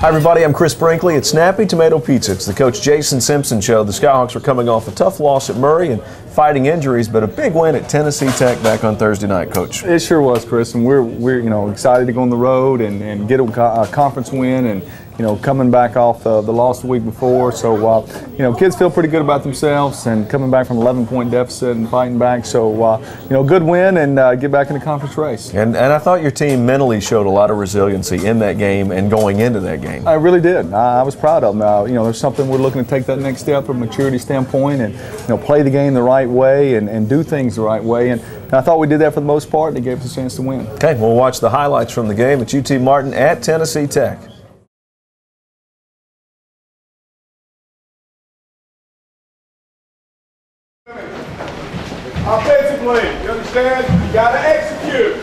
Hi, everybody. I'm Chris Brinkley. It's Snappy Tomato Pizza. It's the Coach Jason Simpson show. The Skyhawks were coming off a tough loss at Murray and fighting injuries, but a big win at Tennessee Tech back on Thursday night, Coach. It sure was, Chris, and we're we're you know excited to go on the road and, and get a, a conference win and you know, coming back off uh, the loss the week before. So, uh, you know, kids feel pretty good about themselves and coming back from 11 point deficit and fighting back. So, uh, you know, good win and uh, get back in the conference race. And, and I thought your team mentally showed a lot of resiliency in that game and going into that game. I really did. I, I was proud of them. Uh, you know, there's something we're looking to take that next step from a maturity standpoint and, you know, play the game the right way and, and do things the right way. And, and I thought we did that for the most part and it gave us a chance to win. Okay, we'll watch the highlights from the game at UT Martin at Tennessee Tech. Offensively, you understand? You gotta execute.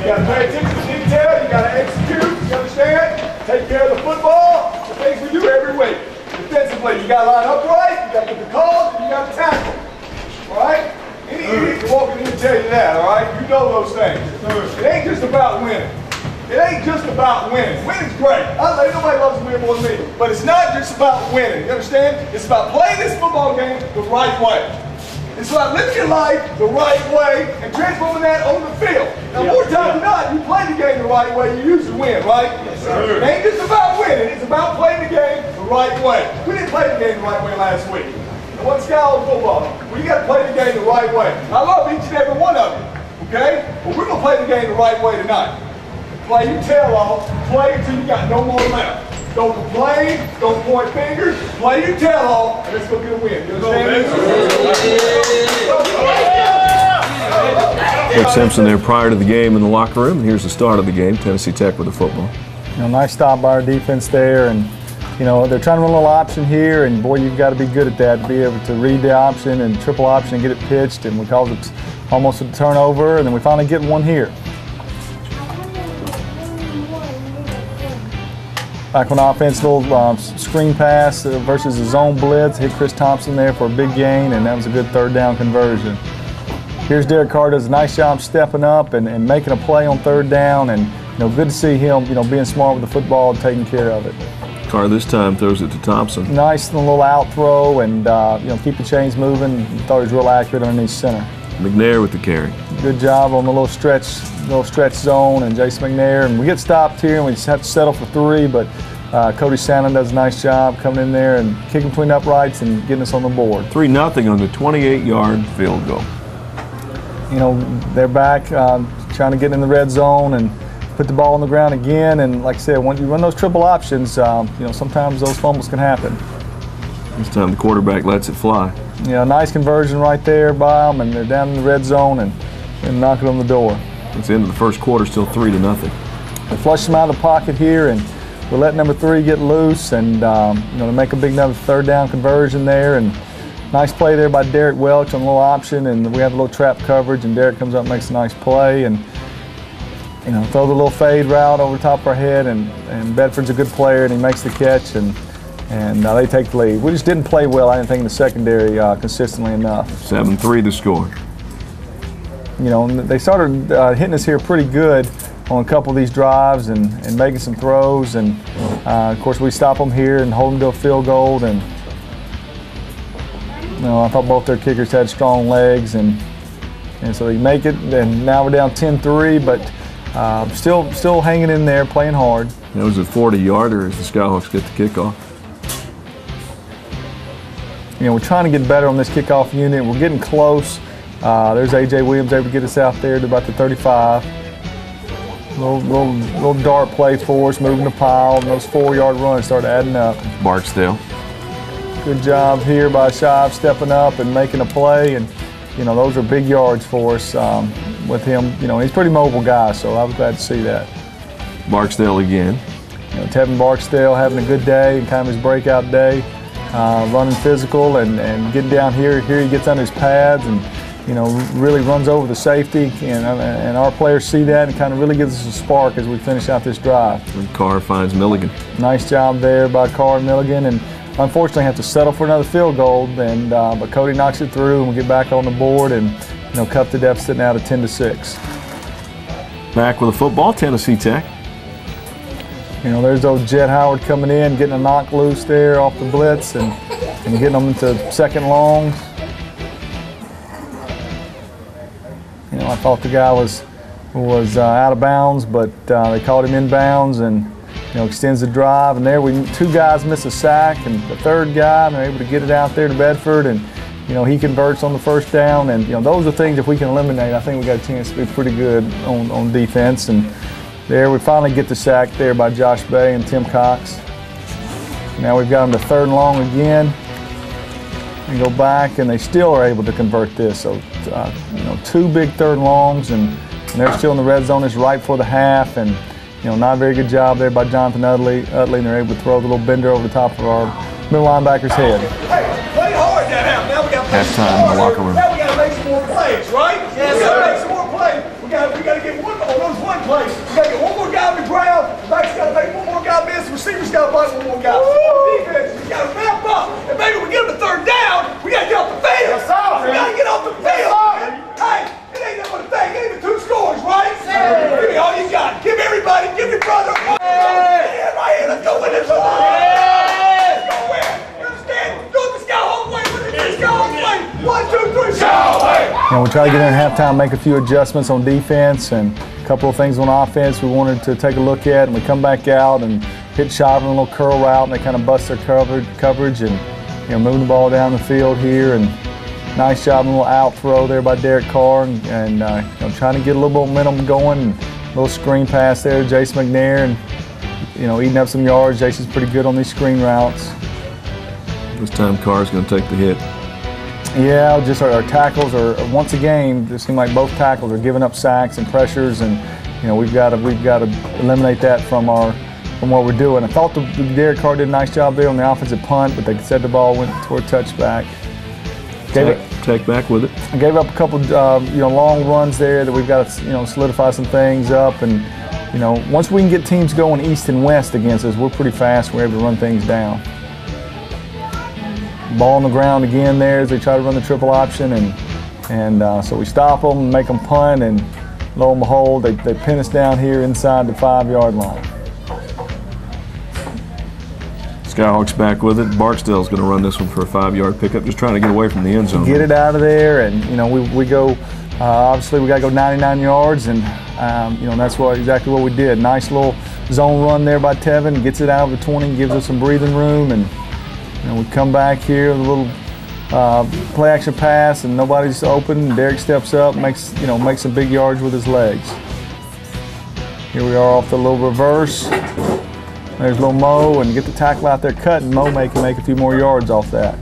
You gotta pay attention to detail, you gotta execute, you understand? Take care of the football, the things we do every week. Defensively, you gotta line up right, you gotta get the calls, and you gotta tackle. Alright? Any idiot can walk in here and tell you that, alright? You know those things. It ain't just about winning. It ain't just about winning. Winning's great. I know nobody loves to win more than me. But it's not just about winning. You understand? It's about playing this football game the right way. It's about living your life the right way and transforming that on the field. Now, more times than not, you play the game the right way, you usually win, right? Yes, sir. It ain't just about winning, it's about playing the game the right way. We didn't play the game the right way last week. And what's Skyler football? Well, you got to play the game the right way. I love each and every one of you, okay? But we're going to play the game the right way tonight. Play your tail off, play until you got no more left. Don't complain. Don't point fingers. Play your tail off, and let's go get a win. You understand? Coach Simpson there prior to the game in the locker room. And here's the start of the game. Tennessee Tech with the football. You know, nice stop by our defense there, and you know they're trying to run a little option here, and boy, you've got to be good at that to be able to read the option and triple option and get it pitched, and we cause it almost a turnover, and then we finally get one here. Back on offense, little um, screen pass uh, versus a zone blitz. Hit Chris Thompson there for a big gain, and that was a good third down conversion. Here's Derek Carr does a nice job stepping up and, and making a play on third down, and you know, good to see him, you know, being smart with the football and taking care of it. Carr this time throws it to Thompson. Nice little out throw, and uh, you know, keep the chains moving. Thought he was real accurate underneath center. McNair with the carry. Good job on the little stretch, little stretch zone, and Jason McNair. And we get stopped here, and we just have to settle for three. But uh, Cody Sandlin does a nice job coming in there and kicking between uprights and getting us on the board. Three nothing on the 28-yard field goal. You know they're back uh, trying to get in the red zone and put the ball on the ground again. And like I said, when you run those triple options, um, you know sometimes those fumbles can happen. This time the quarterback lets it fly. Yeah, nice conversion right there by them, and they're down in the red zone and, and knocking on the door. It's the end of the first quarter, still three to nothing. They flush them out of the pocket here, and we let number three get loose, and um, you know to make a big another third down conversion there, and nice play there by Derek Welch on a little option, and we have a little trap coverage, and Derek comes up and makes a nice play, and you know throw the little fade route over the top of our head, and and Bedford's a good player, and he makes the catch, and and uh, they take the lead. We just didn't play well, I didn't think, in the secondary uh, consistently enough. 7-3 the score. You know, they started uh, hitting us here pretty good on a couple of these drives and, and making some throws. And, uh, of course, we stop them here and hold them to a field goal. And, you know, I thought both their kickers had strong legs. And, and so they make it. And now we're down 10-3, but uh, still, still hanging in there, playing hard. It was a 40-yarder as the Skyhawks get the kickoff you know, we're trying to get better on this kickoff unit. We're getting close. Uh, there's A.J. Williams able to get us out there to about the 35. Little, little, little dart play for us, moving the pile, and those four-yard runs start adding up. Barksdale. Good job here by Shive stepping up and making a play, and you know those are big yards for us um, with him. You know he's a pretty mobile guy, so I was glad to see that. Barksdale again. You know, Tevin Barksdale having a good day and kind of his breakout day uh, running physical and, and getting down here. Here he gets on his pads and you know really runs over the safety, and, and our players see that and kind of really gives us a spark as we finish out this drive. And Carr finds Milligan. Nice job there by Carr and Milligan, and unfortunately have to settle for another field goal. And uh, but Cody knocks it through, and we get back on the board and you know cut the deficit now to 10 to 6. Back with a football, Tennessee Tech. You know, there's old Jet Howard coming in, getting a knock loose there off the blitz and, and getting them into second longs. Thought the guy was was uh, out of bounds, but uh, they called him in bounds and you know extends the drive. And there, we two guys miss a sack, and the third guy, and they're able to get it out there to Bedford, and you know he converts on the first down. And you know those are things if we can eliminate, I think we got a chance to be pretty good on, on defense. And there, we finally get the sack there by Josh Bay and Tim Cox. Now we've got them to third and long again and go back, and they still are able to convert this. So, uh, you know, two big third longs, and, and, they're still in the red zone. It's right for the half, and you know, not a very good job there by Jonathan Utley. Utley, and they're able to throw the little bender over the top of our middle linebacker's head. Hey, play hard that half. Now we got to Halftime in the locker room. Now we got to make some more plays, right? Yes, we got to make some more plays. We got we got to get one on those one plays. We got to get one more guy on the ground. The back's got to make one more guy miss. The receivers got to find one more guy. Defense, we got to ramp up. And maybe we get them to third down. We got to get off the field. Yes, sir. We got to get off the field. Hey, it ain't that much thing. It ain't even two scores, right? Give me all you got. Give everybody. Give your brother. Yeah, right here. Let's go win this one. Let's go win. You understand? Do it the Skyhawk way. With the Skyhawk way. One, two, three. Skyhawk way. You know, we try to get in at halftime, make a few adjustments on defense and a couple of things on offense we wanted to take a look at, and we come back out and hit Shiver a little curl route, and they kind of bust their coverage, coverage and you know moving the ball down the field here, and nice job, a little out throw there by Derek Carr, and, and uh, you know trying to get a little momentum going, and a little screen pass there, Jason McNair, and you know eating up some yards. Jason's pretty good on these screen routes. This time Carr's going to take the hit. Yeah, just our, our tackles are once again. It seems like both tackles are giving up sacks and pressures, and you know we've got to we've got to eliminate that from our from what we're doing. I thought the, Derek Carr did a nice job there on the offensive punt, but they said the ball went toward touchback. Gave take back with it. I gave up a couple, uh, you know, long runs there that we've got to, you know, solidify some things up. And, you know, once we can get teams going east and west against us, we're pretty fast. We're able to run things down. Ball on the ground again there as they try to run the triple option. And, and uh, so we stop them, make them punt, and lo and behold, they, they pin us down here inside the five-yard line. Skyhawks back with it. Barksdale's going to run this one for a five-yard pickup, just trying to get away from the end zone. get it out of there, and you know we, we go. Uh, obviously, we got to go 99 yards, and um, you know that's what exactly what we did. Nice little zone run there by Tevin, gets it out of the 20, gives us some breathing room, and you know we come back here with a little uh, play action pass, and nobody's open. Derek steps up, makes you know makes some big yards with his legs. Here we are off the little reverse. There's little Mo, and get the tackle out there cut, and Mo may can make a few more yards off that.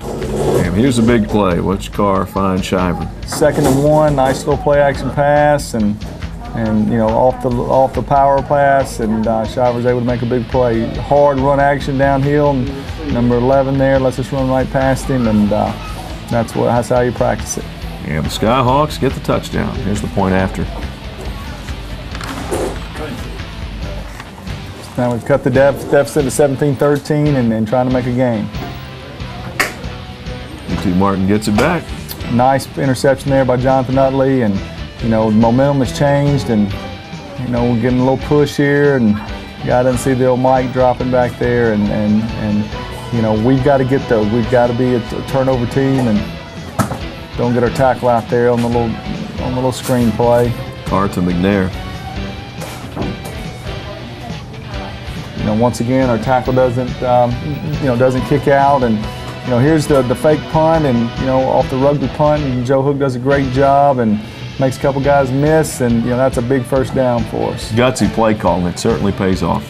And here's a big play. Watch Carr find Shiver. second and one, nice little play action pass, and and you know off the off the power pass, and uh, Shiver's able to make a big play. Hard run action downhill, and number 11 there lets us run right past him, and uh, that's what that's how you practice it. And the Skyhawks get the touchdown. Here's the point after. Now we've cut the def- deficit to 17-13, and, and trying to make a game. UT Martin gets it back. Nice interception there by Jonathan Utley, and you know momentum has changed, and you know we're getting a little push here, and guy doesn't see the old Mike dropping back there, and and and you know we've got to get those. We've got to be a, a turnover team, and don't get our tackle out there on the little on the little screen play. Carr McNair. You know, once again, our tackle doesn't, um, you know, doesn't kick out, and you know, here's the the fake punt, and you know, off the rugby punt, and Joe Hook does a great job, and makes a couple guys miss, and you know, that's a big first down for us. Gutsy play call, and it certainly pays off.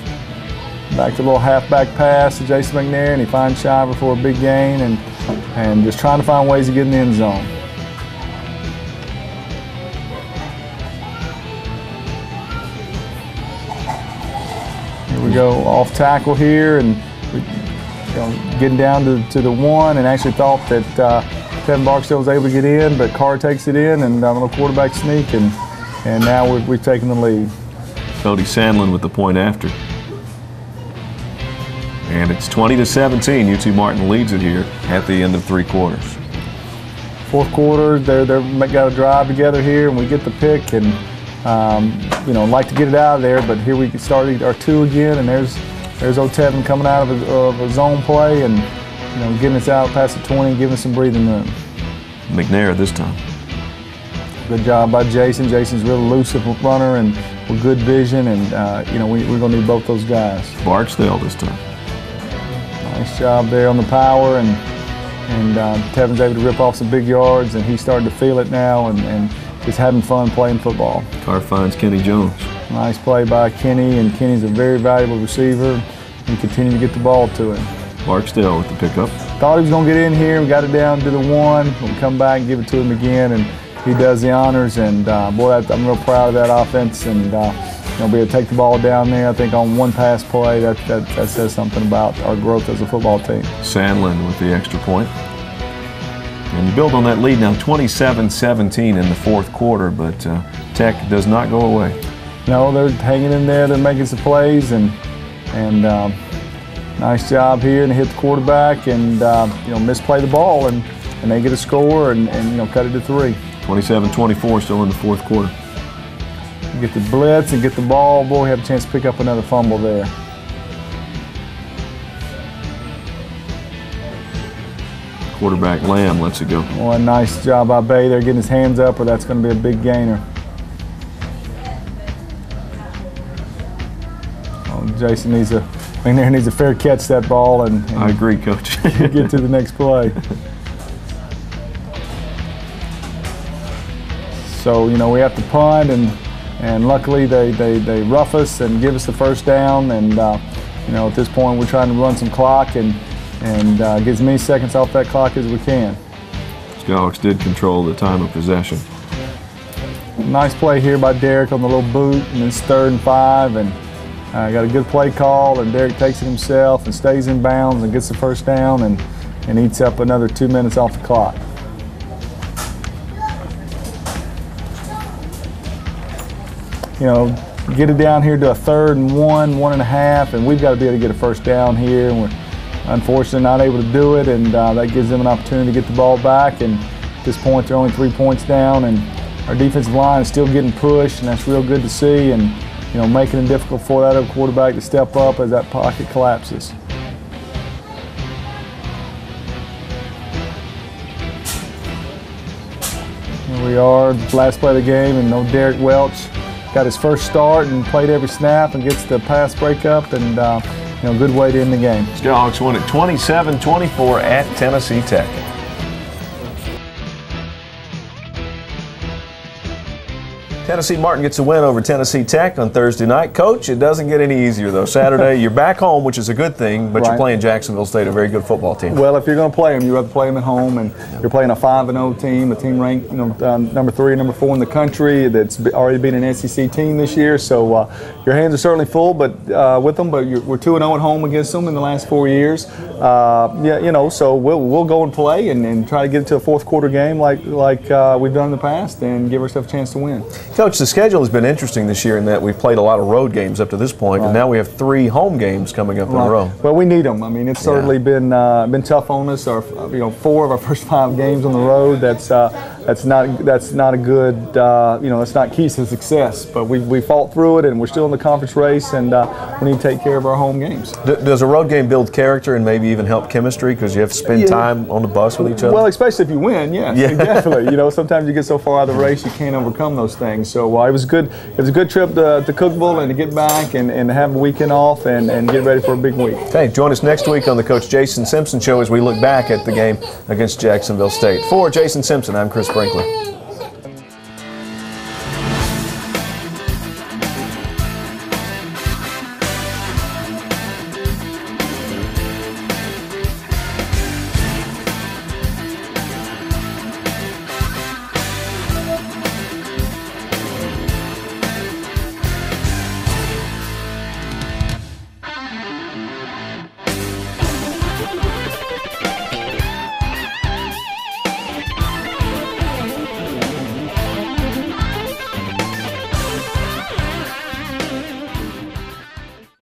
Back to a little halfback pass to Jason McNair, and he finds Shiver for a big gain, and and just trying to find ways to get in the end zone. Go off tackle here, and you know, getting down to, to the one, and actually thought that uh, Tevin Barksdale was able to get in, but Carr takes it in, and a little quarterback sneak, and and now we've, we've taken the lead. Cody Sandlin with the point after. And it's 20 to 17. UT Martin leads it here at the end of three quarters. fourth quarter, they're they're got a drive together here, and we get the pick, and Um, you know, like to get it out of there, but here we started our two again, and there's there's old Tevin coming out of a, of a zone play and you know getting us out past the 20 and giving us some breathing room. McNair this time. Good job by Jason. Jason's real elusive runner and with good vision, and uh, you know we, we're going to need both those guys. Barksdale this time. Nice job there on the power, and and uh, Tevin's able to rip off some big yards, and he's starting to feel it now, and, and just having fun playing football. Carr finds Kenny Jones. Nice play by Kenny, and Kenny's a very valuable receiver, and continue to get the ball to him. Barksdale with the pickup. Thought he was going to get in here. We got it down to the one. We'll come back and give it to him again, and he does the honors. And uh, boy, I'm real proud of that offense, and uh, you know, be able to take the ball down there. I think on one pass play, that, that, that says something about our growth as a football team. Sandlin with the extra point. And you build on that lead now 27 17 in the fourth quarter, but uh, Tech does not go away. No, they're hanging in there, they're making some plays, and, and um, nice job here, and hit the quarterback, and uh, you know, misplay the ball, and, and they get a score, and, and you know, cut it to three. 27 24 still in the fourth quarter. Get the blitz and get the ball. Boy, have a chance to pick up another fumble there. Quarterback Lamb lets it go. Boy, nice job by Bay there getting his hands up, or that's going to be a big gainer. Oh, Jason needs a, I a, McNair needs a fair catch that ball and, and I agree, Coach. get to the next play. So, you know, we have to punt, and, and luckily they, they, they rough us and give us the first down. And, uh, you know, at this point, we're trying to run some clock and, and uh, get as many seconds off that clock as we can. Skyhawks did control the time of possession. Nice play here by Derek on the little boot, and it's third and five, and uh, got a good play call, and Derek takes it himself and stays in bounds and gets the first down and, and eats up another two minutes off the clock. You know, get it down here to a third and one, one and a half, and we've got to be able to get a first down here, and we're unfortunately not able to do it, and uh, that gives them an opportunity to get the ball back. And at this point, they're only three points down, and our defensive line is still getting pushed, and that's real good to see. And you know, making it difficult for that other quarterback to step up as that pocket collapses. Here we are, last play of the game, and no Derek Welch got his first start and played every snap and gets the pass breakup, and uh, you know, good way to end the game. Skyhawks win it 27 24 at Tennessee Tech. Tennessee Martin gets a win over Tennessee Tech on Thursday night. Coach, it doesn't get any easier though. Saturday, you're back home, which is a good thing, but you're playing Jacksonville State, a very good football team. Well, if you're going to play them, you have to play them at home, and you're playing a five and zero team, a team ranked, you know, uh, number three, number four in the country. That's already been an SEC team this year, so uh, your hands are certainly full, but uh, with them. But you're, we're two and zero at home against them in the last four years. Uh, yeah, you know, so we'll we'll go and play and, and try to get to a fourth quarter game like like uh, we've done in the past, and give ourselves a chance to win. Coach, the schedule has been interesting this year in that we've played a lot of road games up to this point, and now we have three home games coming up in a row. Well, we need them. I mean, it's certainly been uh, been tough on us. Our, you know, four of our first five games on the road. That's uh, that's not that's not a good. Uh, you know, that's not keys to success. But we we fought through it, and we're still in the conference race, and uh, we need to take care of our home games. D- does a road game build character and maybe even help chemistry because you have to spend Yeah. time on the bus with each other? Well, especially if you win, yes, Yeah. definitely. You know, sometimes you get so far out of the race you can't overcome those things. So uh, it was good. It was a good trip to, to Cookeville and to get back and, and have a weekend off and, and get ready for a big week. Okay, join us next week on the Coach Jason Simpson Show as we look back at the game against Jacksonville State. For Jason Simpson, I'm Chris Brinkley.